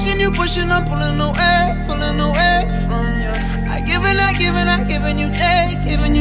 Pushing, you pushing, I'm pulling away, pulling away from you. I give and I give and I give and you take, giving you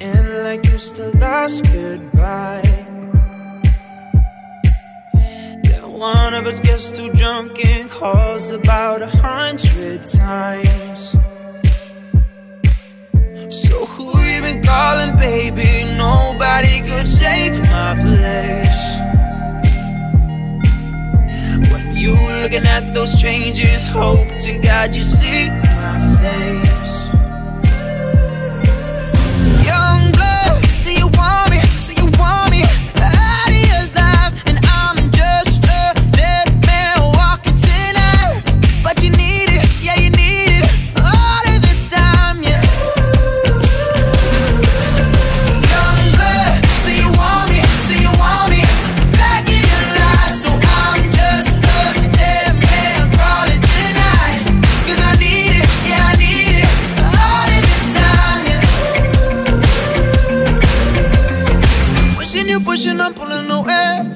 end like it's the last goodbye. Then one of us gets too drunk and calls about a hundred times. So who you been calling, baby? Nobody could take my place. When you looking at those strangers, hope to God you see my face. Pushing you, pushing, I'm pulling away,